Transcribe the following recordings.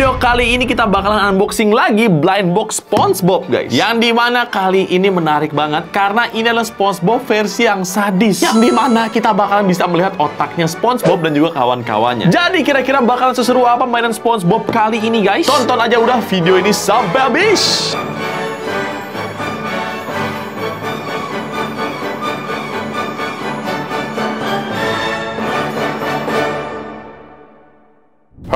video kali ini kita bakalan unboxing lagi blind box SpongeBob guys. Yang di mana kali ini menarik banget karena ini adalah SpongeBob versi yang sadis. Yang di mana kita bakalan bisa melihat otaknya SpongeBob dan juga kawan-kawannya. Jadi kira-kira bakalan seseru apa mainan SpongeBob kali ini guys? Tonton aja udah video ini sampai habis.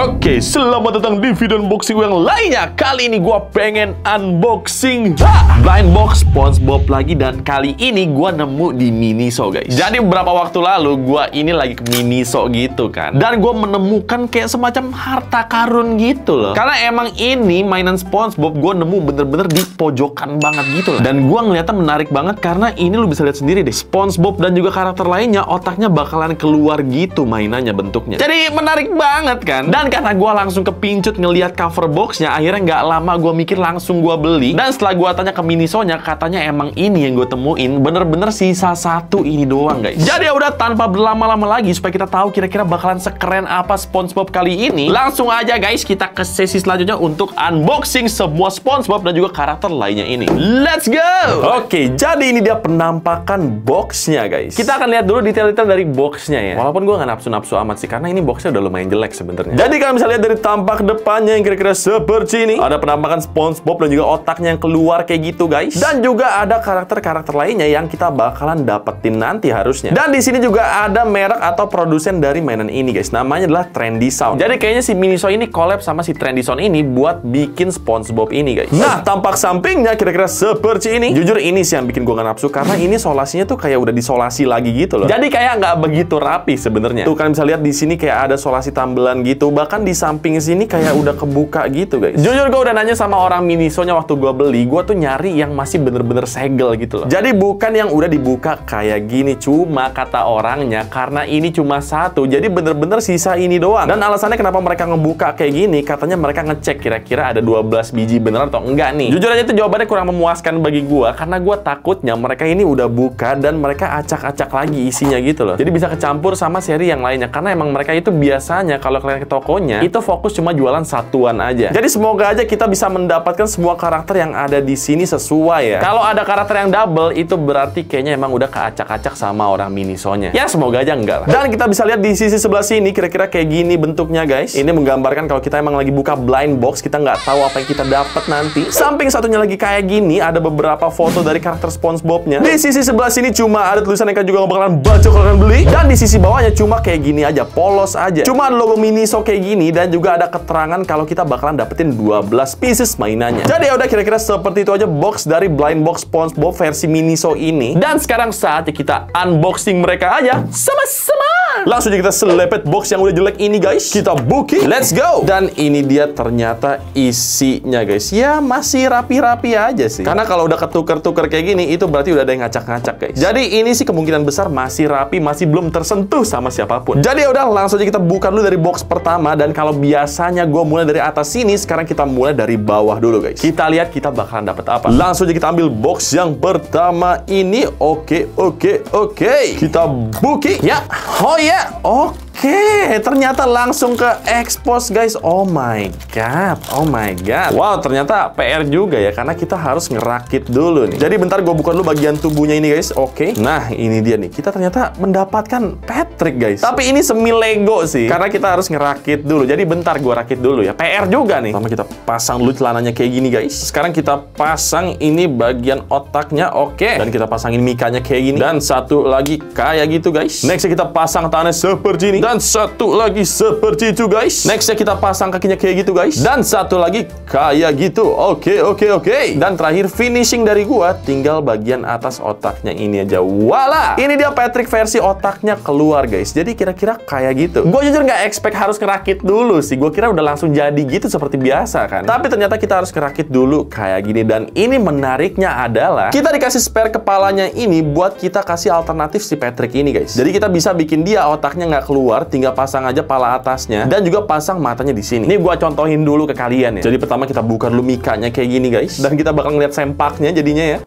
Oke, selamat datang di video unboxing yang lainnya. Kali ini gua pengen unboxing ha! blind box SpongeBob lagi dan kali ini gua nemu di Miniso, guys. Jadi beberapa waktu lalu gua ini lagi ke Miniso gitu kan. Dan gua menemukan kayak semacam harta karun gitu loh. Karena emang ini mainan SpongeBob gua nemu bener-bener di pojokan banget gitu loh. Dan gua ngeliatnya menarik banget karena ini lu bisa lihat sendiri deh. SpongeBob dan juga karakter lainnya otaknya bakalan keluar gitu mainannya bentuknya. Jadi menarik banget kan? Dan karena gue langsung kepincut ngelihat cover boxnya, akhirnya nggak lama gue mikir langsung gue beli. Dan setelah gue tanya ke Minisonya, katanya emang ini yang gue temuin, bener-bener sisa satu ini doang guys. Jadi ya udah tanpa berlama-lama lagi supaya kita tahu kira-kira bakalan sekeren apa SpongeBob kali ini, langsung aja guys kita ke sesi selanjutnya untuk unboxing semua SpongeBob dan juga karakter lainnya ini. Let's go! Oke, jadi ini dia penampakan boxnya guys. Kita akan lihat dulu detail-detail dari boxnya ya. Walaupun gue nggak nafsu-nafsu amat sih, karena ini boxnya udah lumayan jelek sebenarnya. Jadi kalian bisa lihat dari tampak depannya yang kira-kira seperti ini. Ada penampakan SpongeBob dan juga otaknya yang keluar kayak gitu, guys. Dan juga ada karakter-karakter lainnya yang kita bakalan dapetin nanti harusnya. Dan di sini juga ada merek atau produsen dari mainan ini, guys. Namanya adalah Trendy Sound. Jadi kayaknya si Miniso ini collab sama si Trendy Sound ini buat bikin SpongeBob ini, guys. Nah, tampak sampingnya kira-kira seperti ini. Jujur ini sih yang bikin gue gak nafsu karena ini solasinya tuh kayak udah disolasi lagi gitu loh. Jadi kayak nggak begitu rapi sebenarnya. Tuh kalian bisa lihat di sini kayak ada solasi tambelan gitu. Bahkan di samping sini kayak udah kebuka gitu guys. Jujur gue udah nanya sama orang Minisonya waktu gue beli, gue tuh nyari yang masih bener-bener segel gitu loh. Jadi bukan yang udah dibuka kayak gini, cuma kata orangnya karena ini cuma satu, jadi bener-bener sisa ini doang. Dan alasannya kenapa mereka ngebuka kayak gini, katanya mereka ngecek kira-kira ada 12 biji beneran atau enggak nih. Jujur aja itu jawabannya kurang memuaskan bagi gue, karena gue takutnya mereka ini udah buka dan mereka acak-acak lagi isinya gitu loh. Jadi bisa kecampur sama seri yang lainnya, karena emang mereka itu biasanya kalau kalian ke tokonya, itu fokus cuma jualan satuan aja. Jadi semoga aja kita bisa mendapatkan semua karakter yang ada di sini sesuai ya. Kalau ada karakter yang double itu berarti kayaknya emang udah keacak-acak sama orang Minisonya. Ya semoga aja enggak lah. Dan kita bisa lihat di sisi sebelah sini kira-kira kayak gini bentuknya guys. Ini menggambarkan kalau kita emang lagi buka blind box kita nggak tahu apa yang kita dapat nanti. Samping satunya lagi kayak gini ada beberapa foto dari karakter SpongeBob-nya. Di sisi sebelah sini cuma ada tulisan yang juga bakalan baca kalau kalian beli. Dan di sisi bawahnya cuma kayak gini aja, polos aja. Cuma logo Miniso kayak gini dan juga ada keterangan kalau kita bakalan dapetin 12 pieces mainannya. Jadi ya udah kira-kira seperti itu aja box dari blind box SpongeBob versi Miniso ini. Dan sekarang saatnya kita unboxing mereka aja sama-sama. Langsung aja kita selepet box yang udah jelek ini guys. Kita booking. Let's go. Dan ini dia ternyata isinya guys. Ya masih rapi-rapi aja sih. Karena kalau udah ketuker-tuker kayak gini itu berarti udah ada yang ngacak-ngacak guys. Jadi ini sih kemungkinan besar masih rapi, masih belum tersentuh sama siapa pun. Jadi ya udah langsung aja kita buka dulu dari box pertama dan kalau biasanya gue mulai dari atas sini, sekarang kita mulai dari bawah dulu guys. Kita lihat kita bakalan dapat apa. Langsung aja kita ambil box yang pertama ini. Oke, oke, oke. Kita booking. Ya. Oh ya. Oke. Oke, ternyata langsung ke expose guys. Oh my god, oh my god. Wow, ternyata PR juga ya, karena kita harus ngerakit dulu nih. Jadi bentar gue buka dulu bagian tubuhnya ini guys. Oke, nah ini dia nih. Kita ternyata mendapatkan Patrick guys. Tapi ini semi Lego sih, karena kita harus ngerakit dulu. Jadi bentar gue rakit dulu ya. PR juga nih. Pertama kita pasang dulu celananya kayak gini guys. Sekarang kita pasang ini bagian otaknya. Oke, dan kita pasangin mikanya kayak gini. Dan satu lagi kayak gitu guys. Next kita pasang tangannya seperti ini. Dan satu lagi seperti itu guys. Nextnya kita pasang kakinya kayak gitu guys. Dan satu lagi kayak gitu. Oke, oke, oke. Dan terakhir finishing dari gua tinggal bagian atas otaknya ini aja. Wala! Ini dia Patrick versi otaknya keluar guys. Jadi kira-kira kayak gitu. Gue jujur nggak expect harus ngerakit dulu sih. Gue kira udah langsung jadi gitu seperti biasa kan. Tapi ternyata kita harus ngerakit dulu kayak gini. Dan ini menariknya adalah kita dikasih spare kepalanya ini buat kita kasih alternatif si Patrick ini guys. Jadi kita bisa bikin dia otaknya nggak keluar, tinggal pasang aja pala atasnya dan juga pasang matanya di sini. Ini gua contohin dulu ke kalian ya. Jadi pertama kita buka dulu mikanya kayak gini guys dan kita bakal ngeliat sempaknya jadinya ya.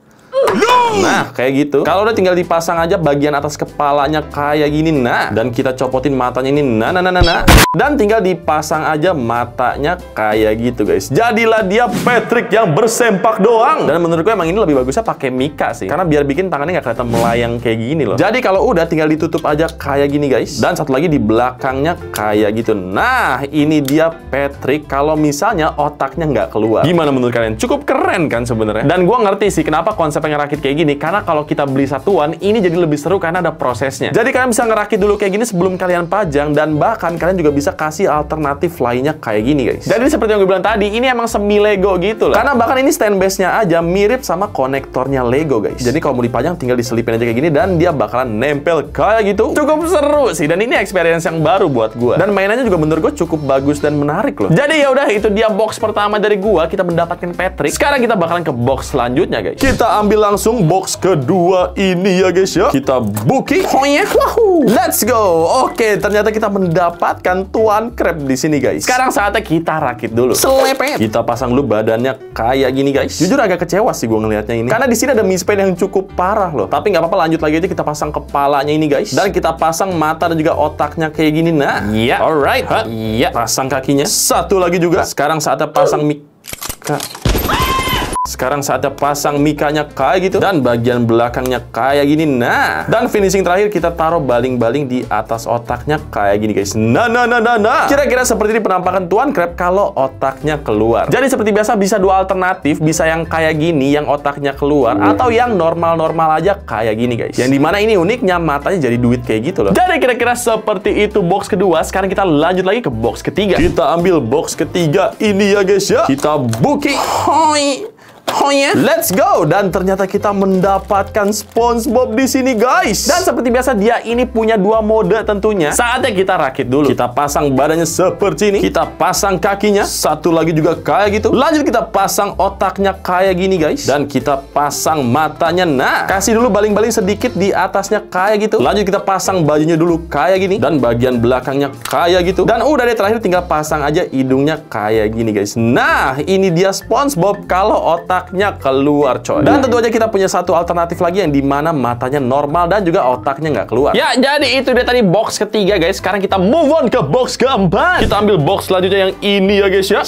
Nah, kayak gitu. Kalau udah tinggal dipasang aja bagian atas kepalanya kayak gini. Nah, dan kita copotin matanya ini. Nah, nah, nah, nah, nah. Dan tinggal dipasang aja matanya kayak gitu, guys. Jadilah dia Patrick yang bersempak doang. Dan menurut gue emang ini lebih bagusnya pakai Mika sih. Karena biar bikin tangannya nggak kelihatan melayang kayak gini loh. Jadi kalau udah tinggal ditutup aja kayak gini, guys. Dan satu lagi di belakangnya kayak gitu. Nah, ini dia Patrick kalau misalnya otaknya nggak keluar. Gimana menurut kalian? Cukup keren kan sebenarnya? Dan gue ngerti sih kenapa konsep ngerakit kayak gini. Karena kalau kita beli satuan, ini jadi lebih seru karena ada prosesnya. Jadi kalian bisa ngerakit dulu kayak gini sebelum kalian pajang. Dan bahkan kalian juga bisa kasih alternatif lainnya kayak gini guys. Jadi seperti yang gue bilang tadi, ini emang semi Lego gitu lah. Karena bahkan ini stand base-nya aja mirip sama konektornya Lego guys. Jadi kalau mau dipajang tinggal diselipin aja kayak gini dan dia bakalan nempel kayak gitu. Cukup seru sih dan ini experience yang baru buat gue. Dan mainannya juga menurut gue cukup bagus dan menarik loh. Jadi ya udah itu dia box pertama dari gue. Kita mendapatkan Patrick. Sekarang kita bakalan ke box selanjutnya guys. Kita ambil langsung box kedua ini ya guys ya. Kita buki. Wahoo. Let's go. Oke, ternyata kita mendapatkan tuan crab di sini guys. Sekarang saatnya kita rakit dulu. Selepet. Kita pasang dulu badannya kayak gini guys. Jujur agak kecewa sih gue ngelihatnya ini. Karena di sini ada mispen yang cukup parah loh. Tapi nggak apa-apa lanjut lagi aja kita pasang kepalanya ini guys. Dan kita pasang mata dan juga otaknya kayak gini. Nah, iya. Alright. Iya. Pasang kakinya. Satu lagi juga. Sekarang saatnya pasang mika. Sekarang saatnya pasang mikanya kayak gitu dan bagian belakangnya kayak gini. Nah, dan finishing terakhir kita taruh baling-baling di atas otaknya kayak gini guys. Nah, nah, nah, nah, nah. Kira-kira seperti ini penampakan Tuan Crab kalau otaknya keluar. Jadi seperti biasa bisa dua alternatif, bisa yang kayak gini yang otaknya keluar atau yang normal-normal aja kayak gini guys. Yang di mana ini uniknya matanya jadi duit kayak gitu loh. Jadi kira-kira seperti itu box kedua. Sekarang kita lanjut lagi ke box ketiga. Kita ambil box ketiga ini ya guys ya. Kita buki. Hoi. Oh ya? Let's go! Dan ternyata kita mendapatkan SpongeBob di sini, guys. Dan seperti biasa, dia ini punya dua mode tentunya. Saatnya kita rakit dulu. Kita pasang badannya seperti ini. Kita pasang kakinya. Satu lagi juga kayak gitu. Lanjut kita pasang otaknya kayak gini, guys. Dan kita pasang matanya. Nah, kasih dulu baling-baling sedikit di atasnya kayak gitu. Lanjut kita pasang bajunya dulu kayak gini. Dan bagian belakangnya kayak gitu. Dan udah deh, terakhir tinggal pasang aja hidungnya kayak gini, guys. Nah, ini dia SpongeBob kalau otak otaknya keluar coy. Dan tentu aja kita punya satu alternatif lagi yang di mana matanya normal dan juga otaknya nggak keluar. Ya, jadi itu dia tadi box ketiga guys. Sekarang kita move on ke box keempat. Kita ambil box selanjutnya yang ini ya guys ya.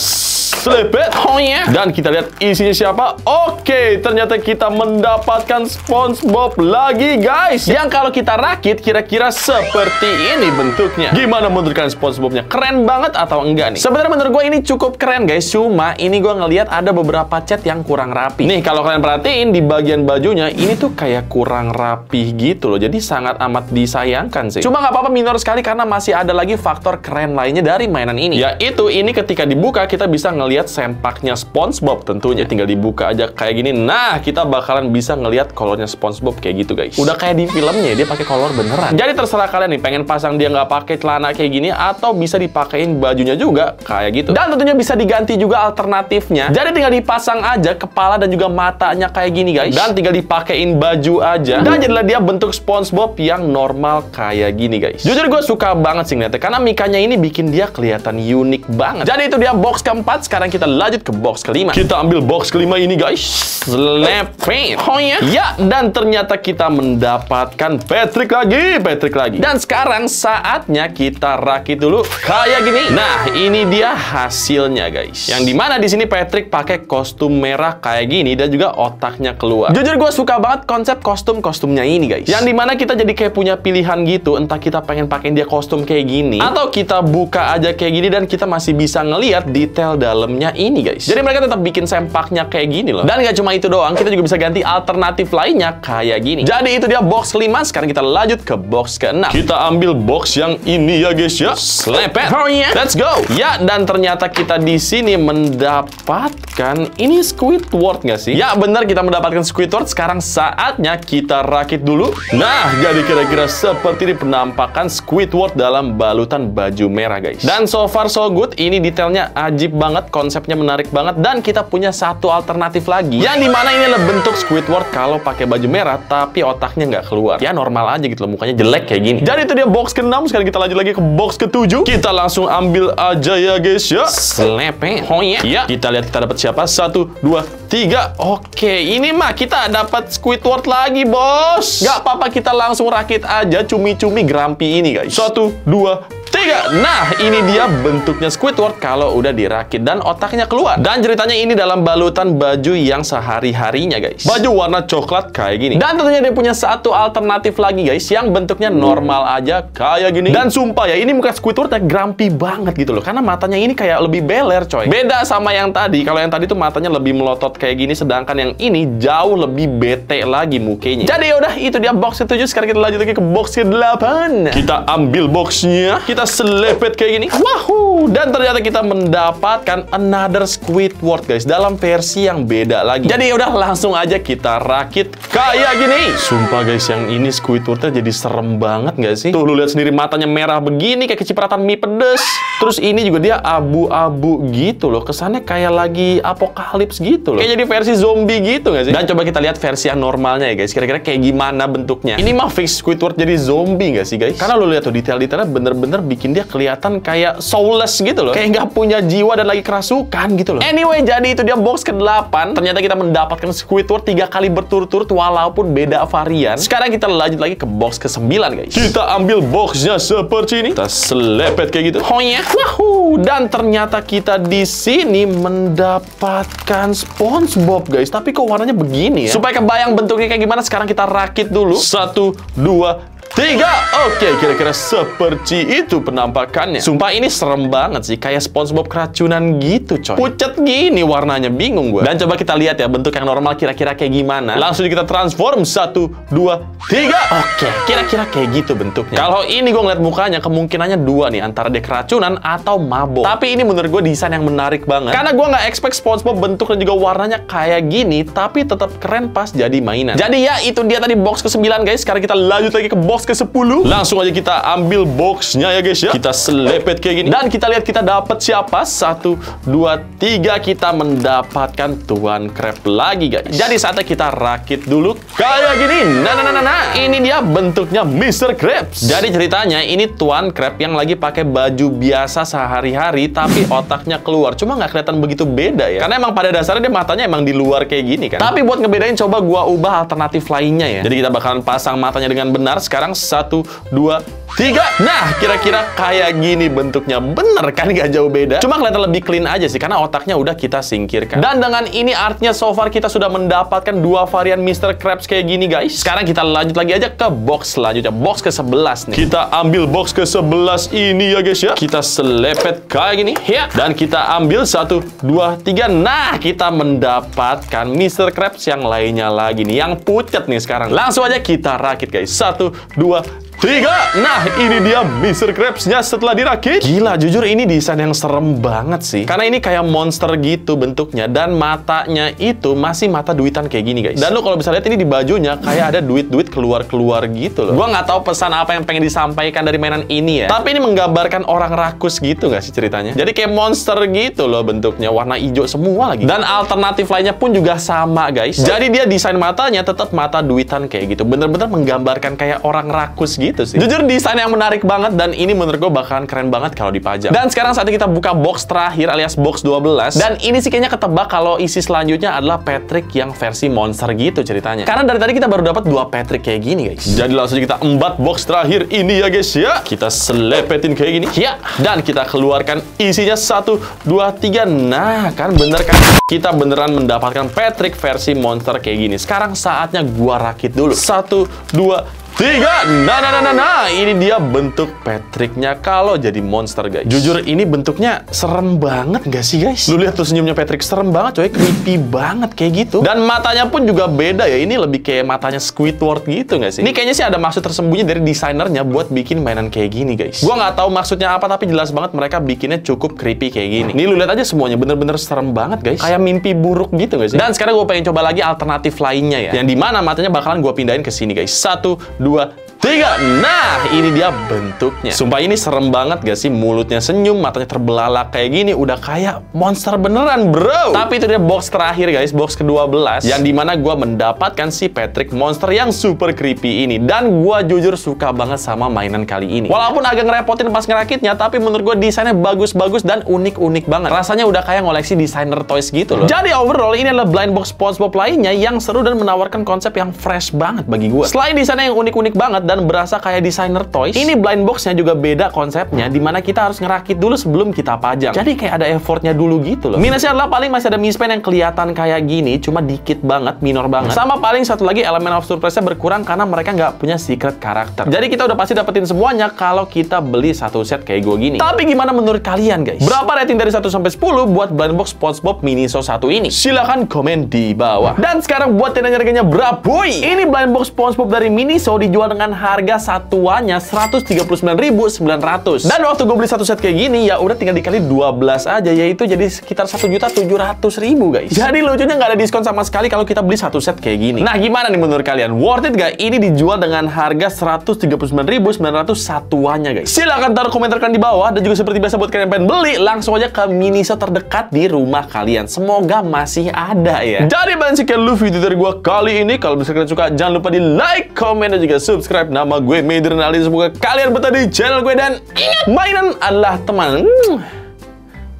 Selepet. Oh ya. Dan kita lihat isinya siapa. Oke, ternyata kita mendapatkan SpongeBob lagi guys. Yang kalau kita rakit kira-kira seperti ini bentuknya. Gimana menurut kalian SpongeBobnya? Keren banget atau enggak nih? Sebenarnya menurut gue ini cukup keren guys. Cuma ini gue ngelihat ada beberapa cat yang kurang rapi. Nih, kalau kalian perhatiin di bagian bajunya ini tuh kayak kurang rapi gitu loh. Jadi sangat amat disayangkan sih. Cuma nggak apa-apa minor sekali karena masih ada lagi faktor keren lainnya dari mainan ini. Yaitu ini ketika dibuka kita bisa ngelihat sempaknya SpongeBob tentunya. Tinggal dibuka aja kayak gini. Nah, kita bakalan bisa ngelihat kolornya SpongeBob kayak gitu guys. Udah kayak di filmnya dia pakai kolor beneran. Jadi terserah kalian nih pengen pasang dia nggak pakai celana kayak gini atau bisa dipakein bajunya juga kayak gitu. Dan tentunya bisa diganti juga alternatifnya. Jadi tinggal dipasang aja kepala dan juga matanya kayak gini guys. Dan tinggal dipakein baju aja. Dan jadilah dia bentuk SpongeBob yang normal kayak gini guys. Jujur gue suka banget sih ngeliatnya karena mikanya ini bikin dia kelihatan unik banget. Jadi itu dia box keempat. Sekarang kita lanjut ke box kelima. Kita ambil box kelima ini guys. Slepin. Oh ya? Ya, dan ternyata kita mendapatkan Patrick lagi, Patrick lagi. Dan sekarang saatnya kita rakit dulu kayak gini. Nah, ini dia hasilnya guys. Yang di mana di sini Patrick pakai kostum merah kayak gini dan juga otaknya keluar. Jujur gue suka banget konsep kostum-kostumnya ini guys. Yang di mana kita jadi kayak punya pilihan gitu, entah kita pengen pakai dia kostum kayak gini, atau kita buka aja kayak gini dan kita masih bisa ngelihat detail dalamnya ini guys. Jadi mereka tetap bikin sempaknya kayak gini loh. Dan gak cuma itu doang, kita juga bisa ganti alternatif lainnya kayak gini. Jadi itu dia box kelima, sekarang kita lanjut ke box keenam. Kita ambil box yang ini ya guys ya. Slepet. Oh yeah. Let's go. Ya, dan ternyata kita di sini mendapatkan ini Squidward nggak sih? Ya benar kita mendapatkan Squidward. Sekarang saatnya kita rakit dulu. Nah, jadi kira-kira seperti ini penampakan Squidward dalam balutan baju merah guys. Dan so far so good. Ini detailnya ajib banget. konsepnya menarik banget dan kita punya satu alternatif lagi yang di mana ini adalah bentuk Squidward kalau pakai baju merah tapi otaknya nggak keluar. Ya normal aja gitu loh, mukanya jelek kayak gini. Jadi itu dia box ke-6, sekarang kita lanjut lagi ke box ke-7. Kita langsung ambil aja ya guys ya. Slepe. Oh ya. Ya, kita lihat kita dapat siapa? Satu, dua, tiga. Oke, ini mah kita dapat Squidward lagi, bos. Gak apa-apa, kita langsung rakit aja cumi-cumi Grumpy ini, guys. Satu, dua, tiga. Nah, ini dia bentuknya Squidward kalau udah dirakit dan otaknya keluar. Dan ceritanya ini dalam balutan baju yang sehari-harinya, guys. Baju warna coklat kayak gini. Dan tentunya dia punya satu alternatif lagi, guys, yang bentuknya normal aja kayak gini. Dan sumpah ya, ini muka Squidward ya grumpy banget gitu loh. Karena matanya ini kayak lebih beler, coy. Beda sama yang tadi. Kalau yang tadi tuh matanya lebih melotot kayak gini, sedangkan yang ini jauh lebih bete lagi mukanya. Jadi yaudah, itu dia box ke-7. Sekarang kita lanjut lagi ke box ke-8. Kita ambil boxnya, kita selepet kayak gini. Wahoo! Dan ternyata kita mendapatkan another Squidward, guys. Dalam versi yang beda lagi. Jadi udah langsung aja kita rakit kayak gini. Sumpah guys, yang ini Squidwardnya jadi serem banget nggak sih? Tuh, lu lihat sendiri matanya merah begini kayak kecipratan mie pedes. Terus ini juga dia abu-abu gitu loh. Kesannya kayak lagi apokalips gitu loh. Kayak jadi versi zombie gitu nggak sih? Dan coba kita lihat versi yang normalnya ya guys. Kira-kira kayak gimana bentuknya. Ini mah fix Squidward jadi zombie nggak sih guys? Karena lu lihat tuh detail-detailnya bener-bener bikin dia kelihatan kayak soulless gitu loh. Kayak nggak punya jiwa dan lagi kerasukan gitu loh. Anyway, jadi itu dia box ke-8. Ternyata kita mendapatkan Squidward tiga kali berturut-turut walaupun beda varian. Sekarang kita lanjut lagi ke box ke-9 guys. Kita ambil boxnya seperti ini. Kita selepet kayak gitu. Oh ya. Wahoo. Dan ternyata kita di sini mendapatkan SpongeBob guys. Tapi kok warnanya begini ya? Supaya kebayang bentuknya kayak gimana, sekarang kita rakit dulu. Satu, dua, Tiga, oke kira-kira seperti itu penampakannya. Sumpah ini serem banget sih. Kayak Spongebob keracunan gitu coy. Pucet gini warnanya, bingung gue Dan coba kita lihat ya bentuk yang normal kira-kira kayak gimana. Langsung kita transform. Satu, dua, tiga. Oke, kira-kira kayak gitu bentuknya. Kalau ini gue ngeliat mukanya kemungkinannya dua nih Antara dia keracunan atau mabok. Tapi ini menurut gue desain yang menarik banget. Karena gue nggak expect Spongebob bentuk dan juga warnanya kayak gini Tapi tetap keren pas jadi mainan. Jadi ya itu dia tadi box ke-9 guys. Sekarang kita lanjut lagi ke box ke-10. Langsung aja kita ambil boxnya ya guys ya. Kita selepet kayak gini. Dan kita lihat kita dapat siapa. Satu, dua, tiga. Kita mendapatkan Tuan Crab lagi guys. Jadi saatnya kita rakit dulu. Kayak gini. Nah, nah, nah, nah, nah. Ini dia bentuknya Mr. Krabs. Jadi ceritanya ini Tuan Crab yang lagi pakai baju biasa sehari-hari. Tapi otaknya keluar. Cuma nggak kelihatan begitu beda ya. Karena emang pada dasarnya dia matanya emang di luar kayak gini kan. Tapi buat ngebedain coba gua ubah alternatif lainnya ya. Jadi kita bakalan pasang matanya dengan benar. Sekarang satu, dua, tiga. Nah, kira-kira kayak gini bentuknya. Bener kan? Gak jauh beda. Cuma kelihatan lebih clean aja sih, karena otaknya udah kita singkirkan. Dan dengan ini artinya so far kita sudah mendapatkan dua varian Mr. Krabs kayak gini, guys. Sekarang kita lanjut lagi aja ke box selanjutnya. Box ke-11 nih. Kita ambil box ke-11 ini ya, guys ya. Kita selepet kayak gini. Ya. Dan kita ambil satu, dua, tiga. Nah, kita mendapatkan Mr. Krabs yang lainnya lagi nih. Yang pucat nih sekarang. Langsung aja kita rakit, guys. Satu, dua, nur Tiga. Nah, ini dia Mr. Krabs-nya setelah dirakit. Gila, jujur ini desain yang serem banget sih. Karena ini kayak monster gitu bentuknya. Dan matanya itu masih mata duitan kayak gini, guys. Dan lo kalau bisa lihat ini di bajunya kayak ada duit-duit keluar-keluar gitu loh. Gua nggak tahu pesan apa yang pengen disampaikan dari mainan ini ya. Tapi ini menggambarkan orang rakus gitu nggak sih ceritanya? Jadi kayak monster gitu loh bentuknya. Warna hijau semua lagi. Dan alternatif lainnya pun juga sama, guys. Jadi dia desain matanya tetap mata duitan kayak gitu. Bener-bener menggambarkan kayak orang rakus gitu sih. Jujur desain yang menarik banget dan ini menurut gue bakalan keren banget kalau dipajang. Dan sekarang saatnya kita buka box terakhir alias box 12 dan ini sih kayaknya ketebak kalau isi selanjutnya adalah Patrick yang versi monster gitu ceritanya. Karena dari tadi kita baru dapat dua Patrick kayak gini guys. Jadi langsung kita embat box terakhir ini ya guys ya. Kita selepetin kayak gini. Ya. Dan kita keluarkan isinya satu, dua, tiga. Nah kan bener kan. Kita beneran mendapatkan Patrick versi monster kayak gini. Sekarang saatnya gua rakit dulu. Satu, dua, Tiga, nah, nah, nah, nah, nah, ini dia bentuk Patricknya kalau jadi monster, guys. Jujur, ini bentuknya serem banget gak sih, guys? Lu lihat tuh senyumnya Patrick, serem banget, coy. Creepy banget kayak gitu. Dan matanya pun juga beda ya. Ini lebih kayak matanya Squidward gitu gak sih? Ini kayaknya sih ada maksud tersembunyi dari desainernya buat bikin mainan kayak gini, guys. Gua nggak tahu maksudnya apa, tapi jelas banget mereka bikinnya cukup creepy kayak gini. Nih, lu lihat aja semuanya, bener-bener serem banget, guys. Kayak mimpi buruk gitu gak sih? Dan sekarang gue pengen coba lagi alternatif lainnya ya. Yang di mana matanya bakalan gue pindahin ke sini, guys. Satu, dua, tiga. Nah, ini dia bentuknya. Sumpah ini serem banget gak sih? Mulutnya senyum, matanya terbelalak kayak gini. Udah kayak monster beneran, bro. Tapi itu dia box terakhir, guys. Box ke-12. Yang di mana gue mendapatkan si Patrick monster yang super creepy ini. Dan gue jujur suka banget sama mainan kali ini. Walaupun agak ngerepotin pas ngerakitnya, tapi menurut gue desainnya bagus-bagus dan unik-unik banget. Rasanya udah kayak ngoleksi desainer toys gitu loh. Jadi overall, ini adalah blind box SpongeBob lainnya yang seru dan menawarkan konsep yang fresh banget bagi gue. Selain desainnya yang unik-unik banget dan berasa kayak desainer toys, ini blind boxnya juga beda konsepnya, di mana kita harus ngerakit dulu sebelum kita pajang. Jadi kayak ada effortnya dulu gitu loh. Minusnya adalah paling masih ada mispen yang kelihatan kayak gini, cuma dikit banget, minor banget. Sama paling satu lagi elemen of surprise-nya berkurang karena mereka nggak punya secret karakter. Jadi kita udah pasti dapetin semuanya kalau kita beli satu set kayak gue gini. Tapi gimana menurut kalian guys? Berapa rating dari 1 sampai 10 buat blind box SpongeBob Miniso 1 ini? Silahkan komen di bawah. Dan sekarang buat yang harganya berapa? Boy, ini blind box SpongeBob dari Miniso dijual dengan harga satuannya 139.900. Dan waktu gue beli satu set kayak gini ya udah tinggal dikali 12 aja yaitu jadi sekitar 1.700.000 guys. Jadi lucunya nggak ada diskon sama sekali kalau kita beli satu set kayak gini. Nah, gimana nih menurut kalian? Worth it gak? Ini dijual dengan harga 139.900 satuannya guys. Silahkan taruh komentar kalian di bawah dan juga seperti biasa buat kalian yang pengen beli langsung aja ke Miniso terdekat di rumah kalian. Semoga masih ada ya. Jadi sekian lu video dari gua kali ini. Kalau misalnya kalian suka jangan lupa di like, comment dan juga subscribe. Nama gue Medrin Ali. Semoga kalian betah di channel gue dan ingat mainan adalah teman. Hmm.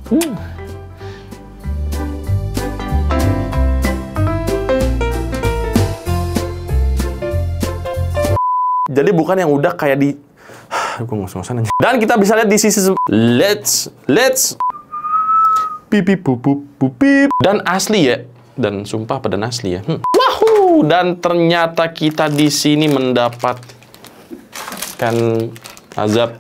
Hmm. Jadi bukan yang udah kayak di gue ngos-ngosan aja. Dan kita bisa lihat di sisi let's let's pipi pupu pupip dan asli ya. Dan sumpah pada asli ya. Hmm. Wahoo! Dan ternyata kita di sini mendapatkan azab